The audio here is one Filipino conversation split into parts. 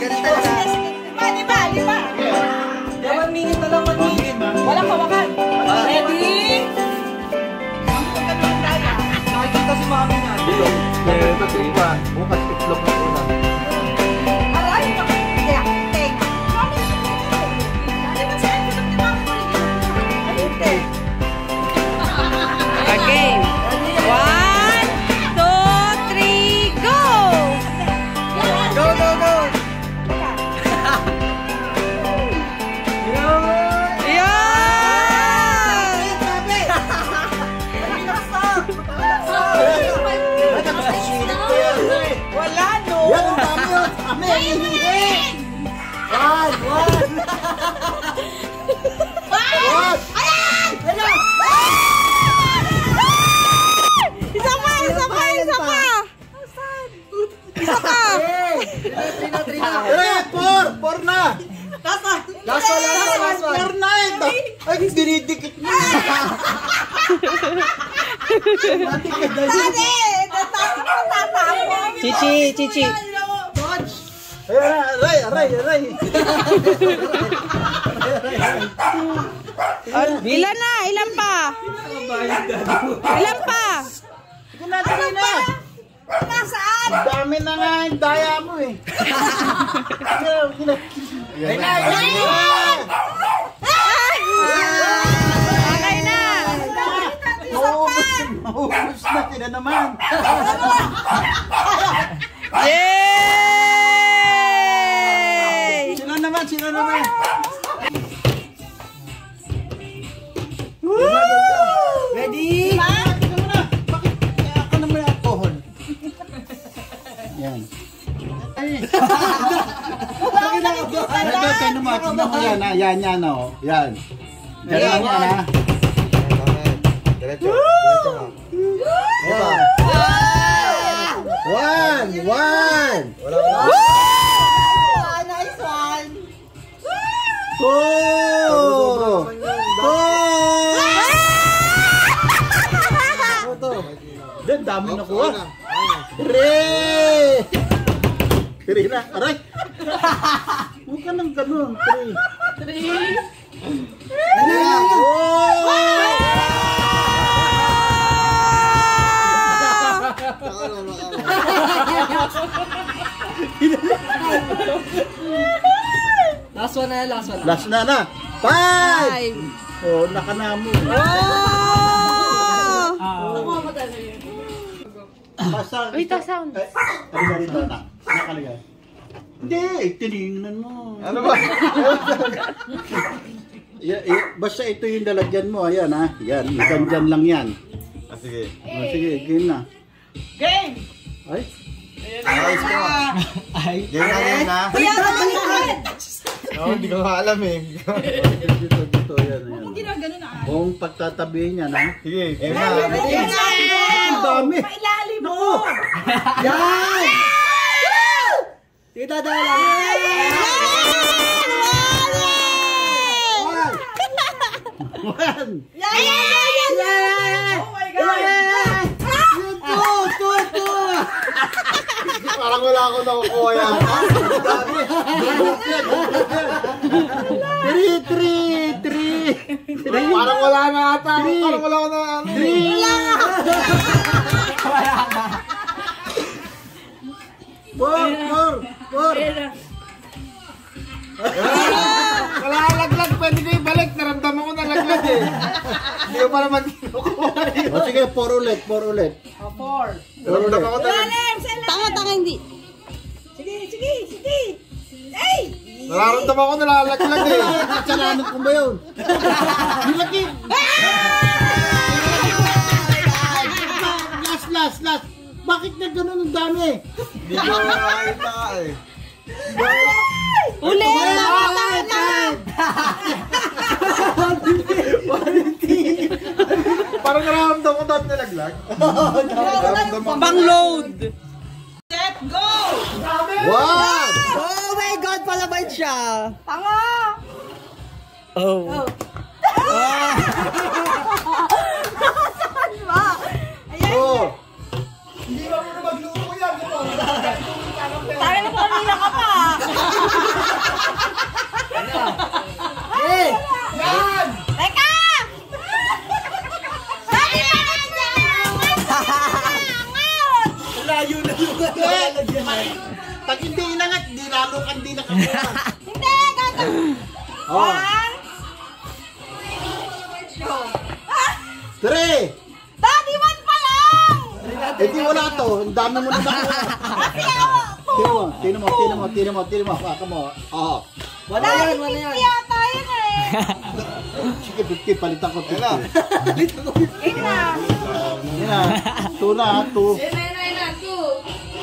ganun talaga. Diba, diba, diba? One minute na lang, one minute. Walang hawakan. Ready? Nakikita si mami. Eh, kasi pa, Eh, four. Four na. Last one, last one, last one. Four na ito. Ay, dinidikit mo. Ate, tatapos ko, tatapos. Chichi, chichi. Ayan, aray, aray, aray. Ilan na? Ilan pa? Ilan pa? Sige na, sige na. Nasaan? Dami na nga yung daya mo eh. Sige na. Ayun na, ayun na. Okay na. Maubos, maubos na sila naman. Yay! Sila naman, sila naman. Ready? Bakit ba? Ano ba? Tignan mo, tignan mo yan ha. Yan, yan o. Yan. Yan lang yan ha. Diretso, diretso. Yan. One! One! Wala, wala. Ah, nice one. Two! Two! Dan, dami na kuha. Three! Three na. Aray! Huwag ka nang ganun. Three. Three. Ayan. Last one na, last one. Last na na. Five! Five. Oh, nakanamo. Oh! Basta. Wait, the sound. Eh, Halika dito na. Nakalagay. Hindi, tinignan mo. Ano ba? Ya- basta ito yung lalagyan mo. Ayan ha. Yan. Dyan, dyan lang yan. Ah, sige. Oh, sige, game na. Game! Ay. Ayos ko. Game na, game na. Kaya naman yan! No, hindi ko nga alam eh. Dito, dito. Yan, yan. Ginagano na. Kung pagtatabihin yan ha. Sige, game na. Ang dami. Pailalim mo! Yan! Tita Dala. One. One. Yan, yan, yan, yan! Oh my God! Two, two, two. Parang wala ako nakukuha yan. Three, three, three. Three. Parang wala na ata. Three. Parang wala ko na ano. Three. Four, four. Wala ka laglag. Pwede ko ibalik. Naramdaman ko na laglag eh. Hindi ko pa naman kinukuha. O sige, four ulit, four ulit. Four. Four ulit. Naramdaman ko na. Tanga, tanga, hindi. Sige, sige, sige. Ay! Nararamdaman ko nalalaglag eh. Kasalanan ko ba yun? Nilagay. Last, last, last. Bakit na ganun ang dami? Hindi ko nakakita ka eh. Ulit! Tama, tama, tama. Parang nararamdaman ko dahil nalaglag. Nararamdaman ko. Pang load. Set, go! One! Oh my God, palabay siya. Tanga! Oh. Saan ba? Ayan. Two! Tayo na kanina ka pa. Eh! Teka! Sabi pa dyan! Layo na yung na. Pag hindi inangat, di lalo kang di nakakuha. Hindi! Gato! Oh, One! Three! Daddy, one pa lang! Eh di wala to, ang dami mo na nakuha. Tino mo, tino mo, tino mo, tino mo, tino mo, haka mo. Oo. Wala yan, wala yan. yata yun. Sige, 50, palitan ko 50. Game na. Yan na, two na, ha, two.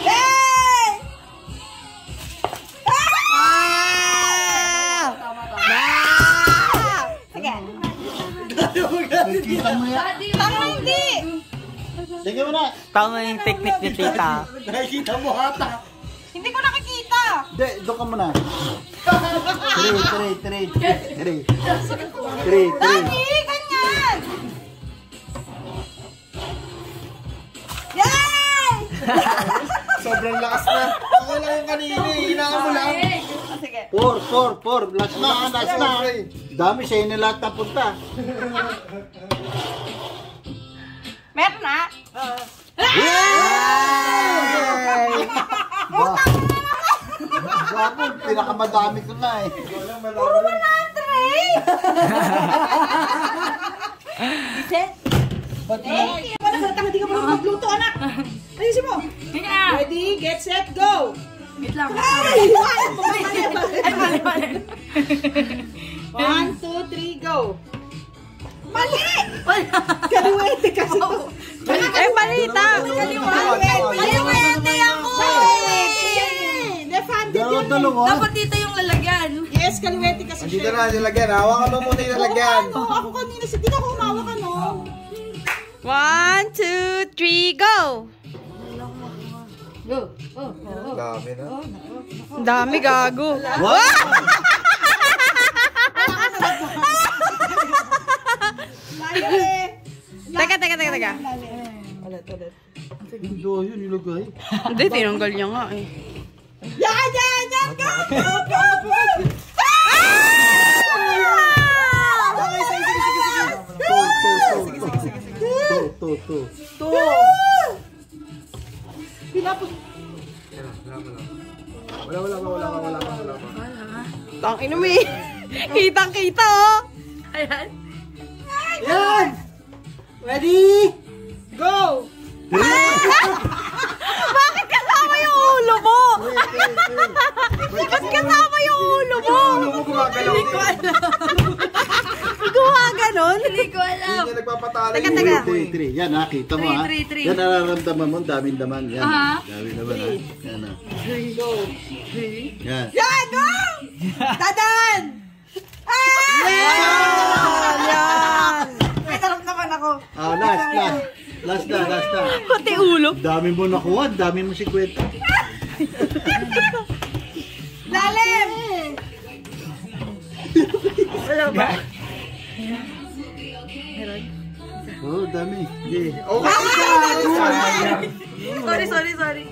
Hey! Ah! Sige. Kita mo yan. Mo na. Tama yung technique ni tita. Nakikita mo hata. Hindi ko nakikita. Hindi, doon ka muna. Three, three, three, three. Three, three. Daddy, ganyan. Yay! Sobrang lakas na. Ako lang yung kanina eh. Hinaan mo lang. Sige. Four, four, four. Last na, ha, last na. Dami sa'yo na lahat napunta. Meron na. Ba? Bago, pinakamadami ko na eh. Puro na na, Trey. Vincent? Eh, wala ka tanga, di ka marunong magluto, anak. Ayusin mo. Ready, get set, go. Wait lang. Ay, Ay, mali, mali. One, two, three, go. Mali! Kaliwete kasi to. Eh, balita! Kaliwete! kaluluwa. Dapat dito yung lalagyan. Yes, kaluwete kasi siya. Dito na nilalagyan. Hawakan mo muna yung lalagyan. Oo, ano, ako kanina. Hindi na ako humawak ano. One, two, three, go! Go! Oh, oh, Dami na. Dami gago. Wow! Teka, teka, teka, teka. Ulit, ulit. Hindi, yun. Hindi, tinanggal niya nga eh. Yan! Two, two, two. Pinapos. Wala, wala, wala, wala, wala, wala, wala. Tang inumi. Kitang kita oh. Yan! Ready? Go. Bakit kasama yung ulo mo? Bakit kasama yung ulo mo? Ano mo gumagalaw? Hindi ko Gawa ganon? Hindi niya nagpapatalo. Teka, teka. Three, three. Yan, nakita mo ha. Three, three, three. Yan nararamdaman mo, daming daman. Yan. Daming daman ha. Yan ha. Go. Yan. Yan, go. Dadan. Ah! Yan. May tarap naman ako. Ah, last, last. Last na, last na. Pati ulo. Dami mo nakuha, dami mo si kwenta. Lalim. Oo, oh, dami. Sige. Okay. Sorry, sorry, sorry.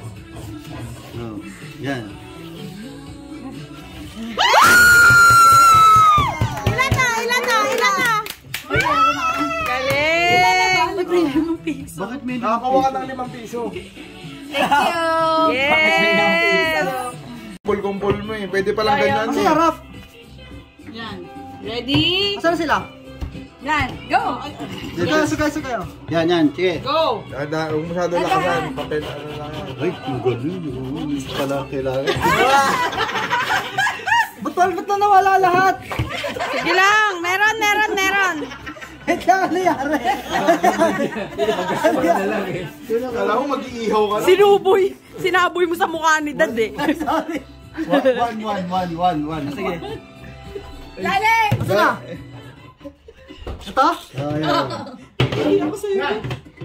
Oh, yan. Ilan na, ilan na, ilan na. Galing. Bakit may Nakakuha ka ng limang piso. Yes. Kumpul-kumpul mo eh. Pwede palang ganyan eh. Yan. Ready? Saan sila? Yan. Go. Sige, sige, sige. Yan, yan. Sige. Go. Dada, huwag masyado lakasan. Papel, ano lang yan. Ay, ang galing. Hindi pala kailangan. Ba't ba, ba't na nawala lahat? Sige lang. Meron, meron, meron. Eh, kaya nangyari. Kala ko mag-iihaw ka lang. Sinuboy. Sinaboy mo sa mukha ni dad eh. Sorry. One, one, one, one, one. Sige. Lalim. Saan na? Ito? Ah, yan.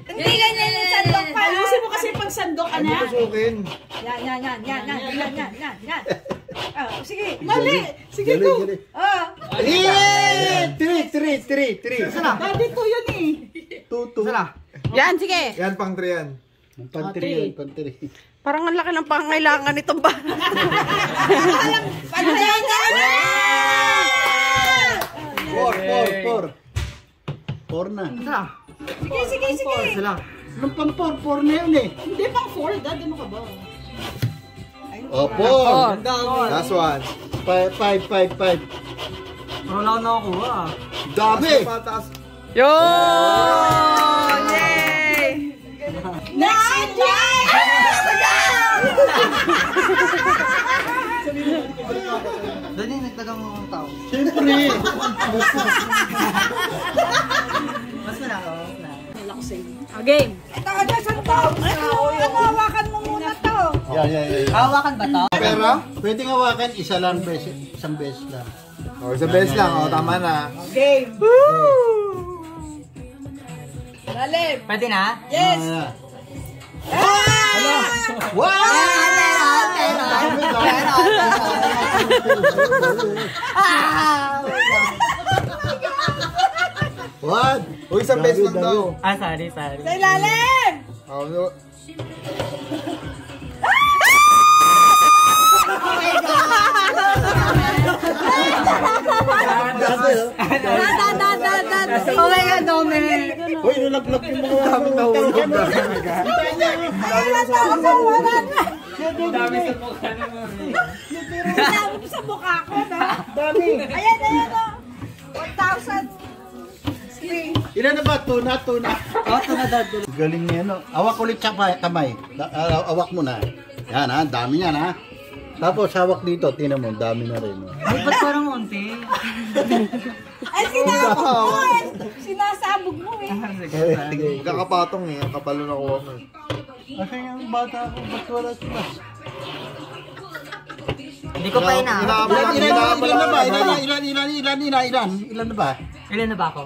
Hindi ganyan yung sandok pa. Ayusin mo kasi pag sandok ka Ano na. tusukin? Yan, yan, yan, yan, yan, yan, yan, yan, yan. Ah, sige. Mali. Sige, go. Yeah! Three, three, three, three. Saan na? Daddy to yun eh. Two, two. Saan na? Yan, sige. Yan, pang 3 yan. Pantry yan, pantry. Parang ang laki ng pangailangan nitong ba. Alam, Four, four, four. Four na. Sige, sige, sige. Sila. Anong pang four? Four na yun eh. Hindi pang four, dad. Ano ka ba? Oh, four. Last one. Five, five, five, five. Pero wala na ako ah. Dami! Patas. Yun! Yay! Next in line! Dali, nagtagang mga tao. Siyempre! Mas na ako. Oh, game. Ito ka dyan sa to. Ano, ano, hawakan mo muna to. Yan, yan, yan. Hawakan ba to? Pera? Pwede hawakan, isa lang beses, isang beses lang. Oh, isang beses lang. Oh, tama na. Game. Lalim. Pwede na? Yes. Ah, Wow! What? Uy, isang beses lang daw. Ah, sorry, sorry. Sa ilalim! Oh, no. Oh my God, Domen! Uy, nulaglag yung mga namin na hulog. Ay, natawa sa wanan! Dami ko sa mukha ko, no? Dami. Ayan, ayan, no? 1,000. Sige. Ilan na ba? Tuna, tuna. Oh, ito na dad. Galing niya, no? Awak ulit sa pa- kamay. Da- ah, awak mo na. Yan, ha? Dami yan, ha? Tapos hawak dito, tinan mo, dami na rin. Ay, ba't parang unti? Ay, sinabog mo eh. Sinasabog mo eh. Eh, sige. Kakapatong eh. Ang kapalo na kuha mo. Kasi yung bata ko, ba't wala sila? Hindi ko pa ina. Inaabot Ilan, ilan, ilan na ba? Ilan, ilan, ilan, ilan, ilan, ilan, na ba? Ilan na ba ako?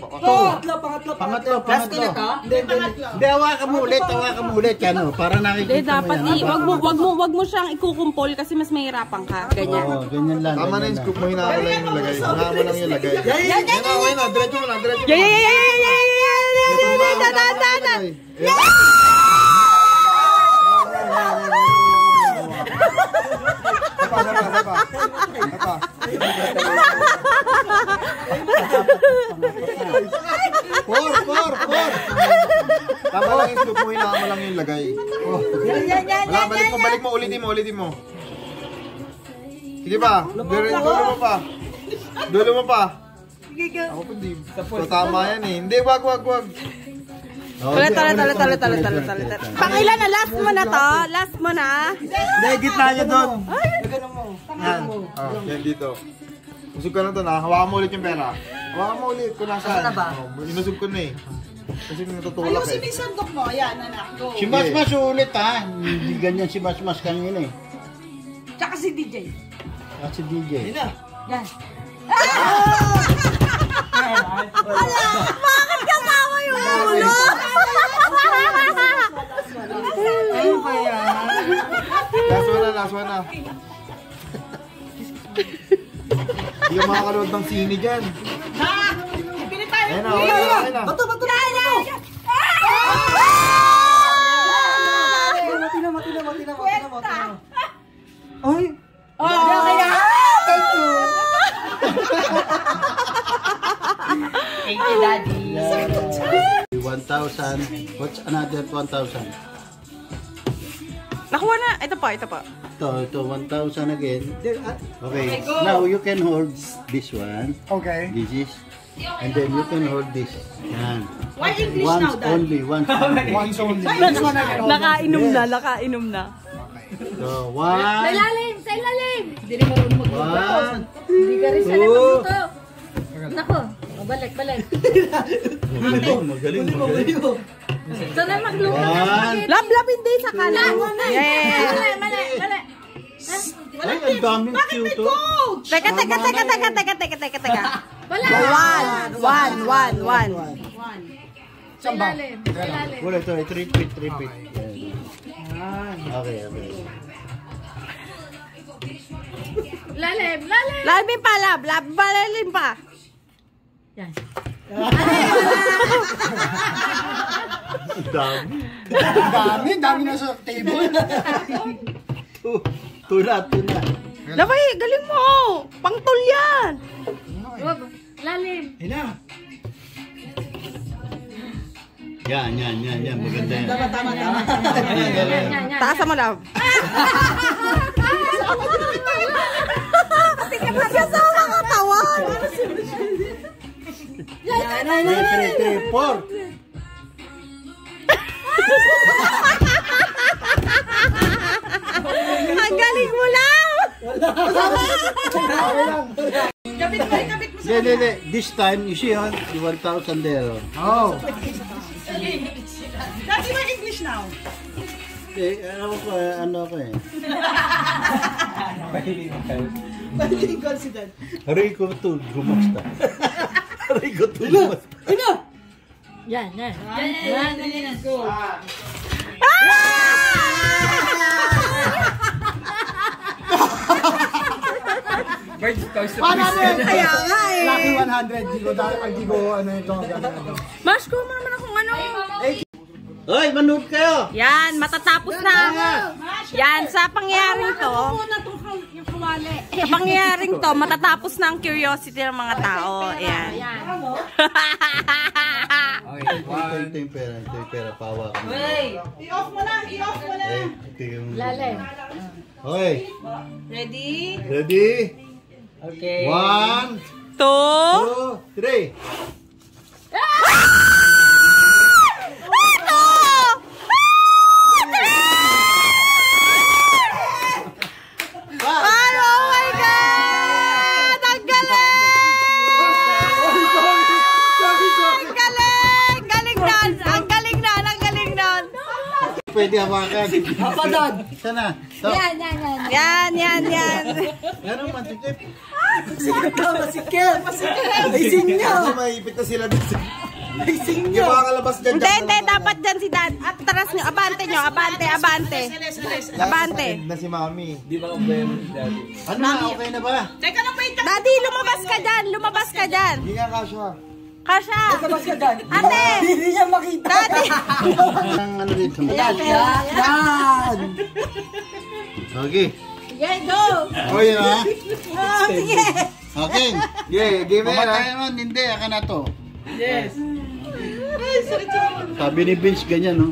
Pangatlo, pangatlo, Pangatlo, Last na to? Hindi, hindi, hawakan mo ulit, hawakan mo ulit. Yan, oh, para nakikita dapat mo yan. wag mo, wag mo, wag mo siyang ikukumpol kasi mas mahirapan ka. Ganyan. Oo, ganyan lang. Tama na yung scoop mo. Hinama lang yung lagay. Hinama lang yung lagay. Yan na, okay na. Diretso mo na. Diretso mo Yeah, na. yeah, yeah, yeah, yeah, yeah, yeah, yeah, yeah, yeah, da, da, da, da. Sapa, sapa, sapa. Sapa. Four, four, four. Tama lang yung scoop mo. Hinama lang yung lagay. Yan, yan, yan, Wala, yan, balik mo, balik mo. Ulitin mo, ulitin mo. Sige pa. Dulo mo pa. Dulo mo pa. Ako pa di. So, tama yan eh. Hindi, wag, wag, wag. Oh, tala, tala, tala, tala, tala, tala, tala. Pangilan na, last mo na to. Last mo na. Hindi, gitna niya doon. Yan. Oh, yan dito. Usog ka na to na. Hawakan mo ulit yung pera. Hawakan mo ulit kung nasaan. Ano na ba? Oh, inusog ko na eh. Kasi natutulak eh. Ano sinisandok mo? Ayan, anak. Go. Si Masmas ulit ha. Hindi ganyan si Masmas kanina eh. Tsaka si DJ. Tsaka si DJ. Yan na. Yan. Ah! Ala! Mga yung ulo? Ayun pa yan. Last one na, last one na. Hindi ka makakanood ng sine dyan. Ha? Ayun na, okay na. Bato, bato, bato, bato. Mati na, mati na, mati na, mati na, mati na. Ay! Oh, okay na. Thank you! Thank you, Daddy. 1,000. What's another 1,000? Nakuha na. Ito pa, ito pa. Ito, ito, 1,000 again. Okay, now you can hold this one. Okay. This is. And then you can hold this. Yan. Why English Once now, Dad? only, once only. Once only. Nakainom na, nakainom na. So, one, Ilalim, sa ilalim. one, Hindi ka rin sanay magluto. Nako, balik, balik. magaling, magaling, magaling. Sanay magluto. One, Lab, lab, hindi sa kanan. Yeah. Mali, mali, mali. ay, ang daming cute. oh. Teka, teka, teka, teka, teka, teka, teka, teka. Wala. One, one, one, one. Sa ilalim, sa ilalim. Wala ito, repeat, repeat. Yan. Okay, okay. Lalim, lalim. Lalim pa, lab, lab, lalim pa. Yan. Dami. Dami, dami na sa table. Tu- Tuna, tuna. Labay, galing mo. Pangtol yan. Lalim. Ina. Yan, yan, yan, yan. Maganda yan. Tama, tama, tama. Yan, yan, yan. Yan, yan. Taas mo lang. Kasama katawan. Three, three, three, four. Ang galing mo lang. Kapit mo, kapit mo sa Hindi, hindi, hindi. This time, you see, huh? The 1,000 there. Oh. Dati ba English now? Eh, ano ko, eh, ano ko eh. Bilingual si Dad. Aray ko to, gumasta. Aray ko to, gumasta. Yan, yan. Yan, yan, yan. Go. Kaya nga eh. Lucky 100. Di ko dahil pag di ko ano ito. Mas ko mo naman akong ano. Hoy, manood kayo! Yan, matatapos na. Yan, sa pangyayaring to. Sa pangyayaring to, matatapos na ang curiosity ng mga tao. Yan. Yan. Ito, ito yung pera, ito yung pera, pawa ka. I-off mo na, i-off mo na. Eh. Lalim. Hoy, Ready? ready? Okay. One, Two. two, three. Ano? Pwede hawakan. Kapadad. Sana. So, Yan, yan, yan. Yan, yan, yan. Ano matikip? Masikip! Ay, niya! Kasi maipit na sila dito. Yung mga kalabas dyan. Hindi, hindi. Dapat dyan si Dad. Atras nyo. Abante nyo. Abante, abante. Abante. Na si mami. Ano na, okay na ba? Teka lang, wait. Daddy, lumabas ka dyan. Lumabas ka dyan. Hindi nga kasha. Kasha. Labas ka dyan. Ate. Hindi niya makita. Daddy. Ang ano dito? Yan! Yan! Okay. Okay, go. Oh, yun ha? Oh, sige. Okay. Yeah, give it Mamatay naman, hindi. Aka na to. Yes. Sabi ni Vince, ganyan, no?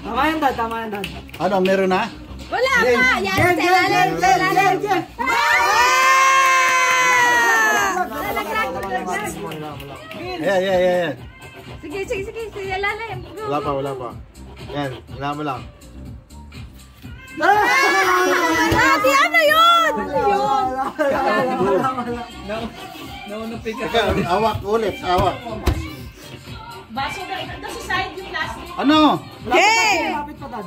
Tama yan, dad. Tama yan, dad. Ano, meron na? Wala pa. Yan, Yan, sa yan, lalim, yan, sa yan, lalim. yan, yan. Ayan, ayan, ayan, ayan. Sige, sige, sige. Sa lalim. Go. Wala pa, wala pa. Yan, wala mo lang. Daddy, ano yun? Teka, awak ulit, awak. Baso na, ito sa side yung plastic. Ano? Game. Lapit pa, dad.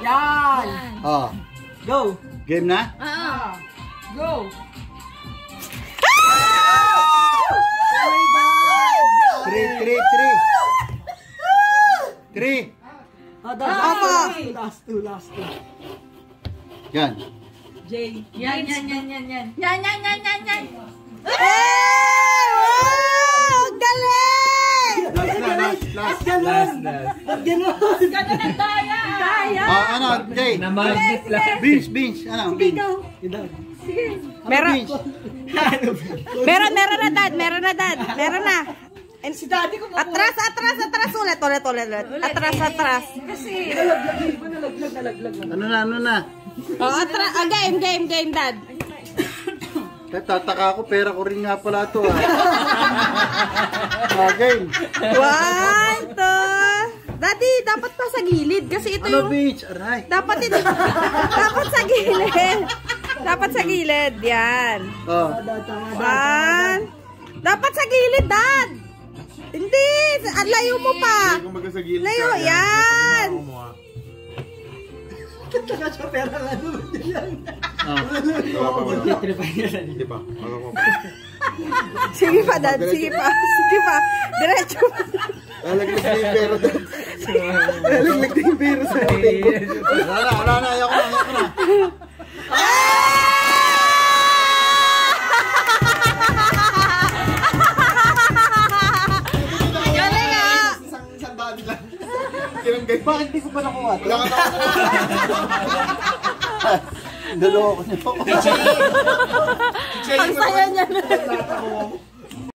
Yan! Oh, Go! game na? Ah, Go. Three, three, three. Three. Ah, dad. Apa? Last two, last two. Yan. Jay. Yan, yan, yan, yan, yan. Yan, yan, yan, yan, yan. Eh! Wow! Ang galing! Last na, last, last. Ganun! Ba't ganun? Ganda ng daya. Oh, ano, Jay? Vince, Vince, ano, Vince? Meron. Meron, meron na dad. Meron na dad. Meron na. And Si daddy ko Atras, atras, atras ulit, ulit, ulit, ulit. Atras, atras. Ano na, ano na? Oh, atras. Ah, game, game, game, dad. Tataka ako, pera ko rin nga pala ito ah. Ah, game. One, two. Daddy, dapat pa sa gilid kasi ito Ano, yung... Vince? Aray. Dapat ito. dapat sa gilid. Dapat sa gilid. Yan. Oh. One. Dapat sa gilid, dad. Hindi. Ang layo mo pa. Layo, ka, yan. Ah. Siya pera nga naman yan. Ah. Wala pa, wala. Hindi pa. Wala pa. Sige pa, dad. Sige pa. Sige pa. Diretso pa. Lalaglag na yung pera doon. Lalaglag na yung pera sa Wala na, wala na. Ayoko na, ayoko na. Galing Tinanggay. Bakit di ko pa nakuha? Wala ka na. Dalawa ko niyo. Ang saya niya.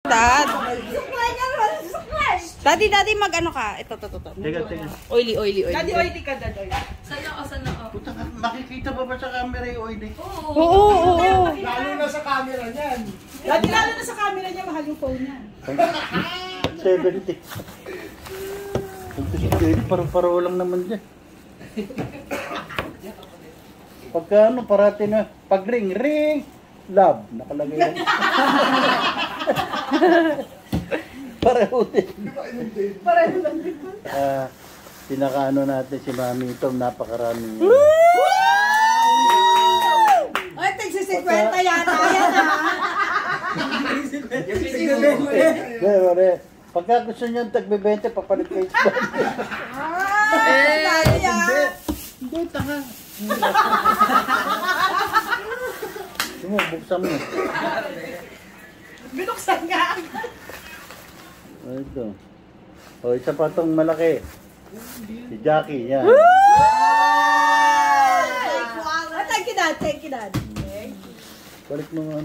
Dad. Daddy, daddy, mag ano ka? Ito, ito, ito. ito. Teka, teka. Oily, oily, oily. Daddy, oily ka, daddy. Puta ka, makikita pa ba sa camera yung oil eh? Oo, oo, oo. Daddy, lalo na sa camera niya, mahal yung phone niya. 70. Ito si Jerry, parang-paro lang naman dyan. Pagka ano, parati na, pag ring, ring, love, nakalagay lang. Pareho din. Pareho lang. Ah, pinakaano natin si Mami Tom, napakarami. Ay, tigsi 50 yata yan, ha? Hindi, wala. Pagka gusto niyo ng tagbe-20, papalit kayo sa Eh, daddy, ah. Hindi, tanga. Sige, buksan mo. Binuksan nga. Oh, ito. O, isa pa itong malaki. Si Jackie, yan. Ah, thank you, dad. Thank you, dad. Balik mo nga.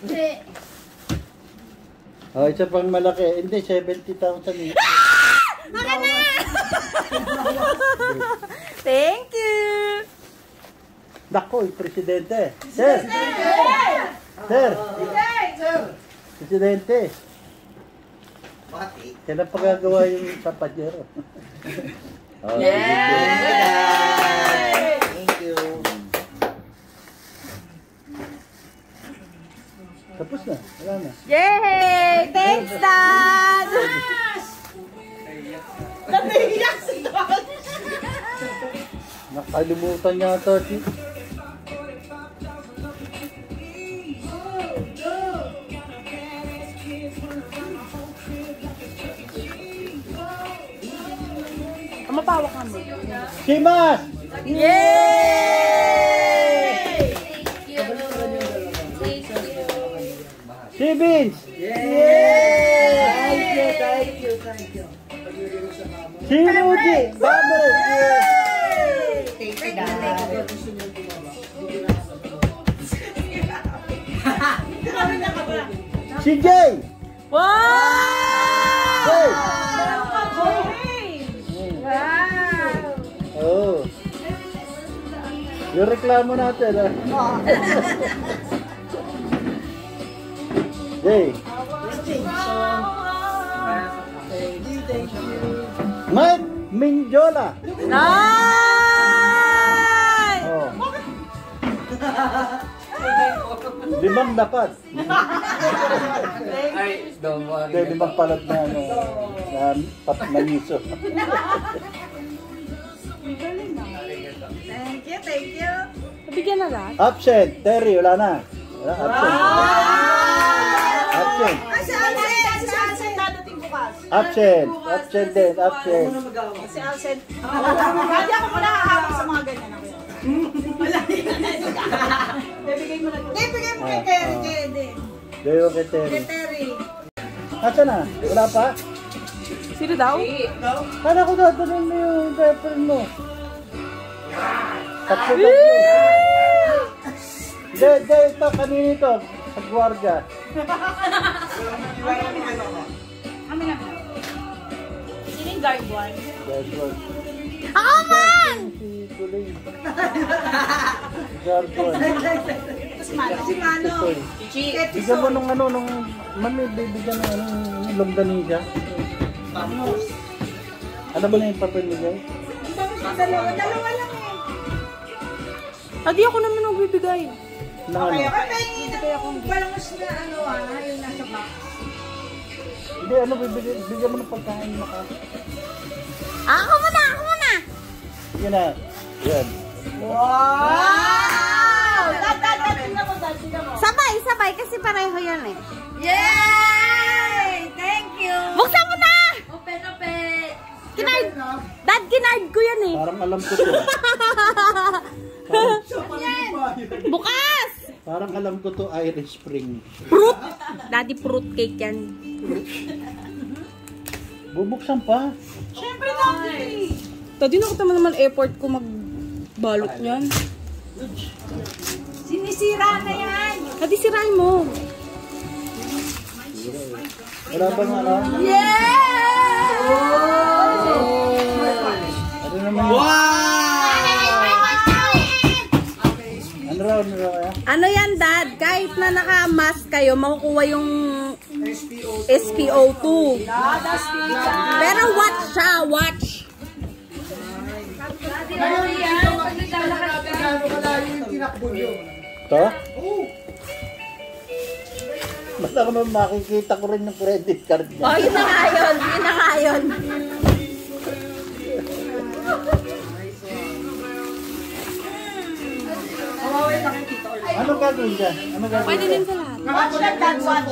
Hindi. O, isa pang malaki. Hindi, 70,000 eh. Thank you. Nako, yung presidente. Sir! Sir! Presidente. Kailan pa gagawa yung sapatero? oh, Thank you. Tapos na. Wala na. Yay! Thanks, Dad! Naiiyak si dad. Nakalimutan yata si... Mapawak ka mo. Si Mas! Yay! Thank you. Thank you. Si Vince! Si Jay! Wow! Jay! Wow! Oh. Yung reklamo natin, ah. Jay. Mike Minjola. Nice! Oh. Limang dapat. Ay, don't worry. Hindi, limang palat na ano. Na, pat na miso. Thank you, thank you. Nabigyan na lahat? Absent. Terry, wala na. Wala, absent. Absent. Ay, si Alcen! Si Alcen dadating bukas. Absent. Absent din. Absent. Si Alcen. Daddy, ako muna hahawak sa mga ganyan. Wala Bibigay mo na. Hindi, bigay mo kay Terry. kay- Hindi. Deo kay Terry. Kay Terry. Asa na? Wala pa? Sino daw? Kala ko dadalhin mo yung girlfriend mo. Tatlo tatlo. Hindi, hindi. Ito, kanina ito. Sa gwardiya. Kami na. Sino yung guard one? Guard one. Ako man! Tuloy. Guard one. Tapos Mano. Si Mano. Ito. Bigyan mo nung ano, nung mami, bibigyan ng ano, yung longganisa. Ano ba na yung papel mo dyan? Dalawa, dalawa lang eh. Adi ako naman magbibigay. Na ano? Kaya may balangos na ano ah, yung nasa box. Hindi, ano, bibigyan, bigyan mo ng pagkain mo ka. Ako muna! Ako muna! Yan na. Yan. Wow! Dad, dad, dad, tingnan mo, dad, tingnan mo. Sabay, sabay. Kasi pareho yan eh. Yay! Thank you! Buksan mo na! Open, open. Kinard! Dad, kinard ko yan eh. Parang alam ko to. Bukas! Parang alam ko to Irish Spring. Fruit! Daddy, fruit cake yan. Bubuksan pa. Siyempre, Daddy! Daddy, nakita mo naman effort ko magbalot niyan. Sinisira na yan. Hadi sirain mo. Wala bang ano? Yeah! Ano naman? Ano raw, ano raw? Ano yan, Dad? Kahit na naka-mask kayo, makukuha yung SPO2. Pero watch siya, watch. Ito? Basta ko naman makikita ko rin yung credit card niya. Oh, yun na nga yun. Yun na nga yun. Ano gagawin dyan? Ano gagawin? Pwede din sa lahat. Watch like that one.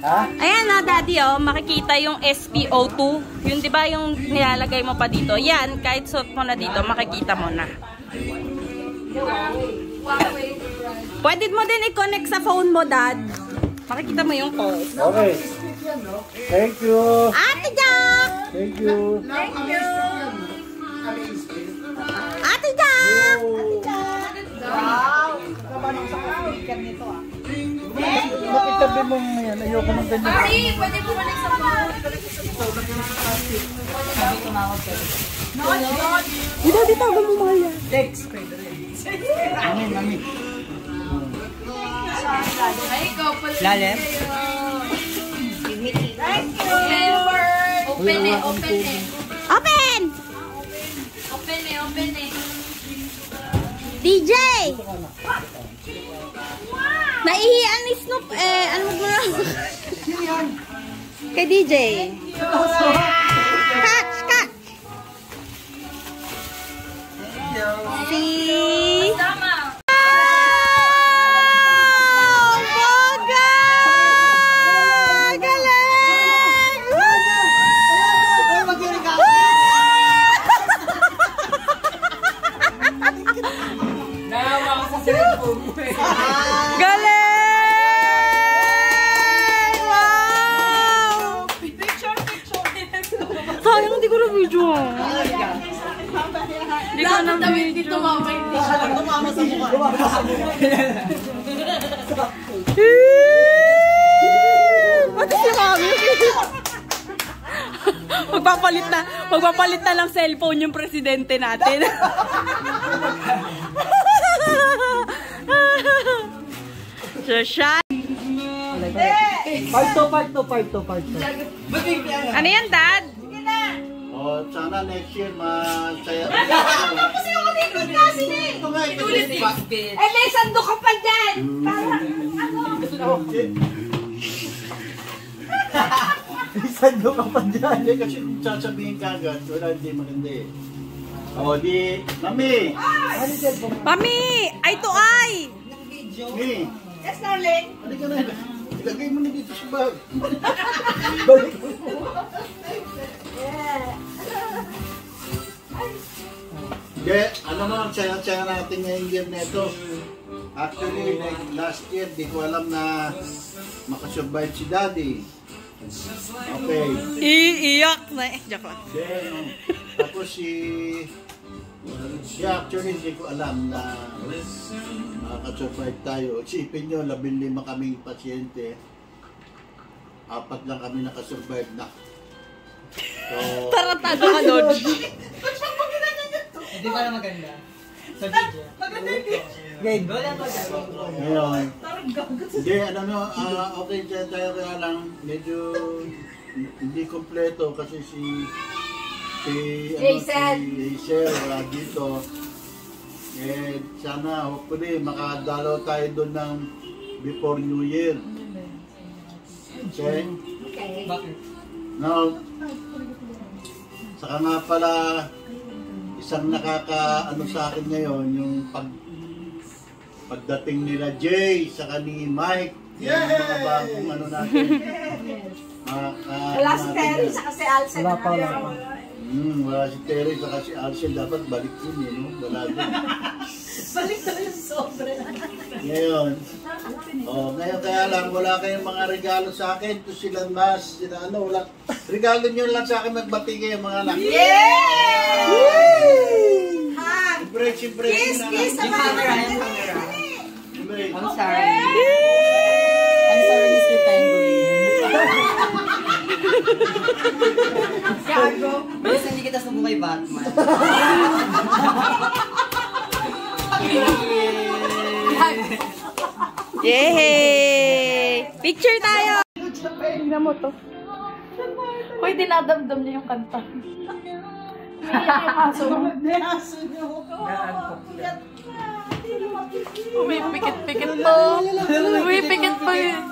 Ha? Ayan na, Daddy, oh, makikita yung SPO2. Yun, di ba, yung nilalagay mo pa dito. Yan, kahit suot mo na dito, makikita mo na. Pwede mo din i-connect sa phone mo, Dad. Makikita mo yung calls. Okay. Thank you. Ate Jack! Thank you. Ate Jack! Wow. Kabanong sa weekend nito ah. Bakit tabi mo ngayon? Ayoko ng ganyan. pwede bumalik sa phone. Dito, dito, gumumahal yan. Mami, mami. Ay, ikaw pala. Lalim? Open eh, open eh. Open! Open eh, open eh. DJ! Naihiyan ni Snoop eh. Ano mo na? Kay DJ. Catch, presidente natin. so, siya. Part 2, part 2, part 2, part 2. Ano yan, Dad? Oh, sana next year masaya. Kasi yung ating klase na eh. Ito nga, ito nga. Eh, may sando ka pa dyan. Parang, ano? Sando ka pa dyan. Hindi, kasi kung sasabihin ka agad, wala, hindi maganda eh. O, di, mami! Mami! Eye to eye! Mi! Yes, darling. Halika na. Ilagay mo na dito sa bag. Hindi, ano mo, tsaya-tsaya natin ngayong year na ito. Actually, like last year, di ko alam na makasurvive si daddy. Okay. Iiyak na eh. Joke lang. Then, tapos si... Yeah, actually, hindi ko alam na makakasurvive tayo. Isipin nyo, labing lima kaming pasyente. Apat lang kami nakasurvive na. So, Taratado ka, Dodge. Hindi ba na maganda? Sa video. Game. Wala ba ngayon, hindi, ano no, ah, okay dyan tayo kaya lang, medyo hindi kompleto kasi si si ano, Hazel. si Hazel wala dito. Eh, sana, hopefully, makadalaw tayo doon ng before New Year. Okay? Bakit? Now, saka nga pala, isang nakaka, ano sa akin ngayon, yung pag, pagdating nila Jay, saka ni Mike, yung mga bagong ano natin. Maka, Wala si Terry, saka si Alcen. Wala pa, wala pa. Hmm, wala si Terry, saka si Arcel, dapat balik yun eh, no? Wala din. Balik na yung sobre. Ngayon, oh, ngayon kaya lang, wala kayong mga regalo sa akin, to sila mas, sila ano, wala. Regalo nyo lang sa akin, magbati kayo mga anak. Yay! Hug! Break, siyempre. Kiss, kiss sa camera. dali. I'm sorry. I'm Gago. Basta hindi kita subo kay Batman. Yay! Picture tayo! Tingnan mo to. Hoy, dinadamdam niya yung kanta. Aso mo. Nehaso niyo. Umipikit-pikit to. Umipikit pa yun.